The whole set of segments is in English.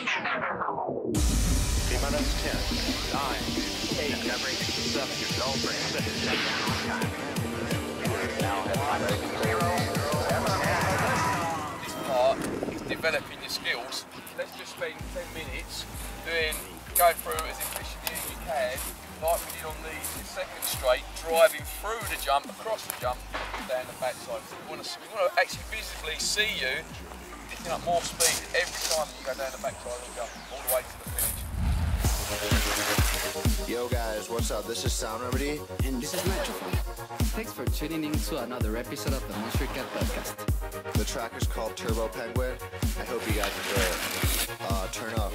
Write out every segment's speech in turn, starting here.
T minus 10, 9, 8, 7, all This part is developing your skills. Let's just spend 10 minutes doing, going through as efficiently as you can, like we did on the, the second straight, driving through the jump, across the jump, down the backside. So we want to, we want to actually visibly see you picking up more speed every time you go down the backside of the jump, all the way to the finish. Yo guys, what's up? This is Sound Remedy. And this is Metrophone. Thanks for tuning in to another episode of the Monstercat Podcast. The track is called Turbo Penguin. I hope you guys enjoy it. Uh, turn up.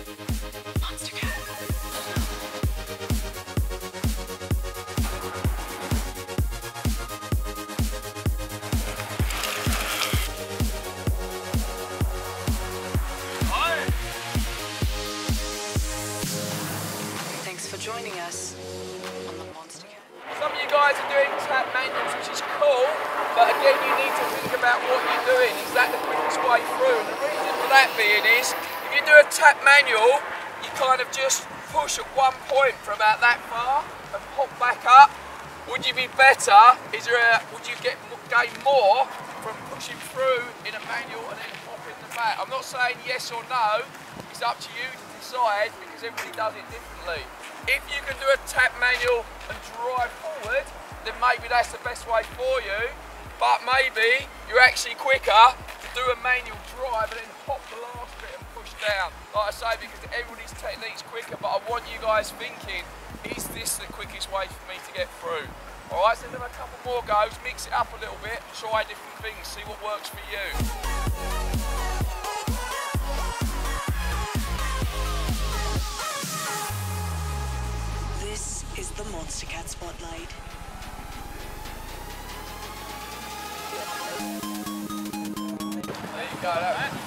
What you're doing. Is that the quickest way through? And the reason for that being is, if you do a tap manual, you kind of just push at one point from about that far and pop back up. Would you be better? Is there a, would you get gain more from pushing through in a manual and then popping the back? I'm not saying yes or no. It's up to you to decide because everybody does it differently. If you can do a tap manual and drive forward, then maybe that's the best way for you. But maybe you're actually quicker to do a manual drive and then hop the last bit and push down. Like I say, because everybody's technique's quicker, but I want you guys thinking, is this the quickest way for me to get through? Alright, so then a couple more goes, mix it up a little bit, try different things, see what works for you. This is the Monstercat Spotlight. There you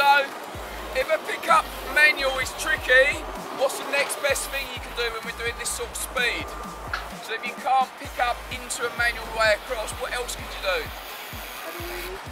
So, if a pickup manual is tricky, what's the next best thing you can do when we're doing this sort of speed? So if you can't pick up into a manual way across, what else could you do?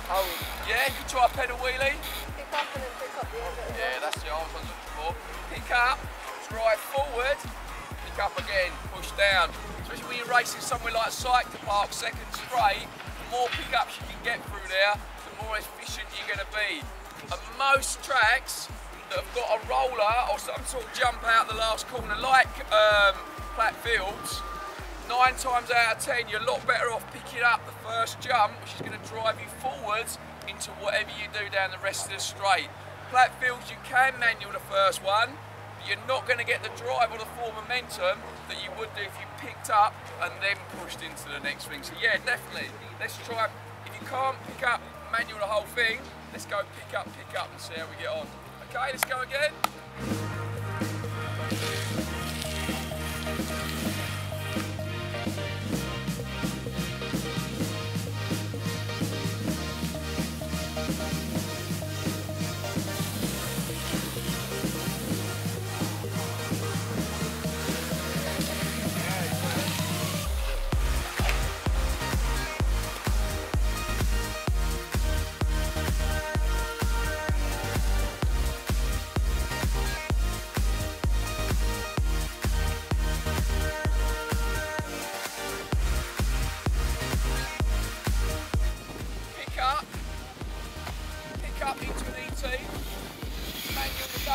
Oh, yeah, you could try a pedal wheelie. Pick up and then pick up the other. Yeah, that's the I was looking for. Pick up, drive forward, pick up again, push down. Especially when you're racing somewhere like Cycle Park, second straight, the more pickups you can get through there, the more efficient you're going to be. And most tracks that have got a roller or some sort of jump out the last corner, like um, Platt Fields, nine times out of ten, you're a lot better off picking up the first jump, which is going to drive you forwards into whatever you do down the rest of the straight. Platt Fields, you can manual the first one, but you're not going to get the drive or the full momentum that you would do if you picked up and then pushed into the next thing. So yeah, definitely, let's try. If you can't pick up manual the whole thing, let's go pick up, pick up, and see how we get on. Okay, let's go again.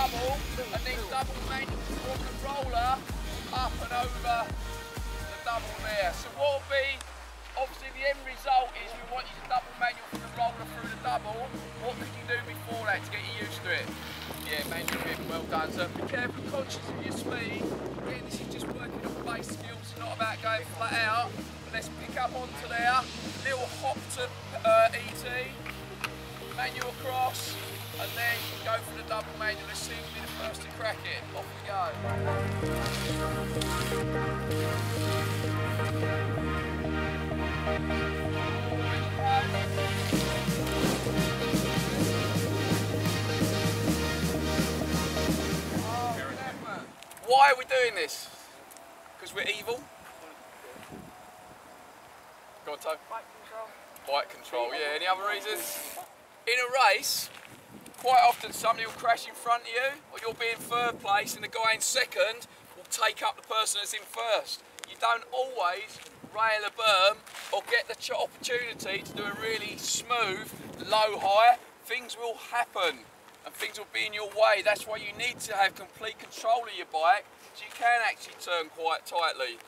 double, and then double main controller up and over the double there. So what will be, obviously the end result is we want you to double manual from the roller through the double. What could you do before that to get you used to it? Yeah, manual grip, well done. So be careful, conscious of your speed. Again, this is just working on base skills, not about going flat out. But let's pick up onto there. Little hop to uh, ET, manual cross. Why are we doing this? Because we're evil? Go on, Toe. Bike control. Bike control, yeah. Any other reasons? In a race, quite often somebody will crash in front of you, or you'll be in third place, and the guy in second will take up the person that's in first. You don't always rail a berm or get the opportunity to do a really smooth, low high. Things will happen and things will be in your way. That's why you need to have complete control of your bike so you can actually turn quite tightly.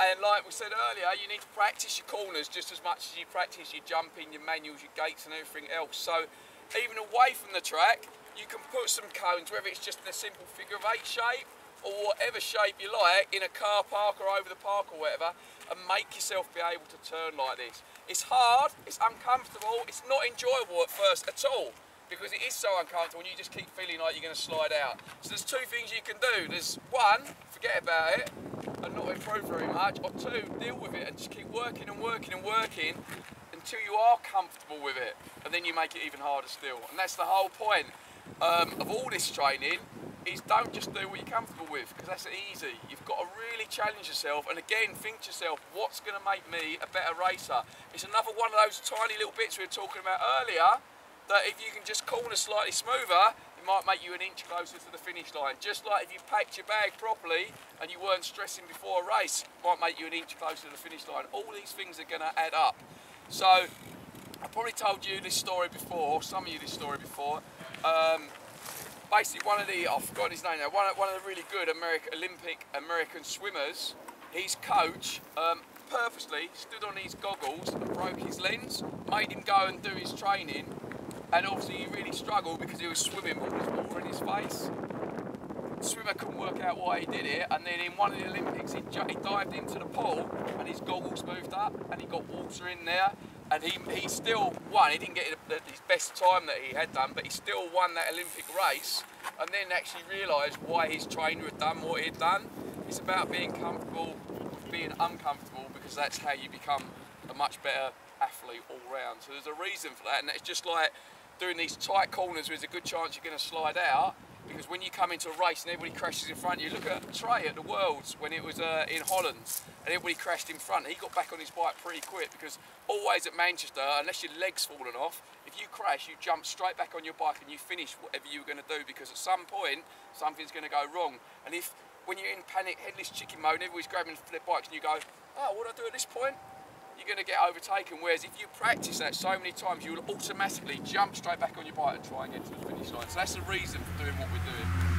And like we said earlier, you need to practice your corners just as much as you practice your jumping, your manuals, your gates and everything else. So even away from the track, you can put some cones, whether it's just in a simple figure of eight shape or whatever shape you like, in a car park or over the park or whatever, and make yourself be able to turn like this. It's hard, it's uncomfortable, it's not enjoyable at first at all because it is so uncomfortable and you just keep feeling like you're going to slide out. So there's two things you can do. There's one, forget about it and not improve very much, or two, deal with it and just keep working and working and working until you are comfortable with it and then you make it even harder still. And that's the whole point um, of all this training is don't just do what you're comfortable with because that's easy. You've got to really challenge yourself and again think to yourself what's going to make me a better racer. It's another one of those tiny little bits we were talking about earlier that if you can just corner slightly smoother, it might make you an inch closer to the finish line. Just like if you packed your bag properly and you weren't stressing before a race, it might make you an inch closer to the finish line. All these things are going to add up. So I probably told you this story before, some of you this story before. Um, basically, one of the I've forgotten his name now. One of, one of the really good American Olympic American swimmers. His coach um, purposely stood on his goggles and broke his lens, made him go and do his training, and obviously he really struggled because he was swimming with his water in his face. The swimmer couldn't work out why he did it, and then in one of the Olympics, he, he dived into the pool and his goggles moved up, and he got water in there, and he, he still won. He didn't get his best time that he had done, but he still won that Olympic race, and then actually realised why his trainer had done what he'd done. It's about being comfortable with being uncomfortable because that's how you become a much better athlete all round. So there's a reason for that, and it's just like doing these tight corners where there's a good chance you're going to slide out. Because when you come into a race and everybody crashes in front of you, look at Tre at the Worlds when it was uh, in Holland and everybody crashed in front. He got back on his bike pretty quick because always at Manchester, unless your leg's fallen off, if you crash, you jump straight back on your bike and you finish whatever you were going to do because at some point something's going to go wrong. And if when you're in panic, headless chicken mode, and everybody's grabbing their bikes and you go, oh, what do I do at this point? You're going to get overtaken. Whereas if you practice that so many times, you will automatically jump straight back on your bike and try and get to the finish line. So that's the reason for doing what we're doing.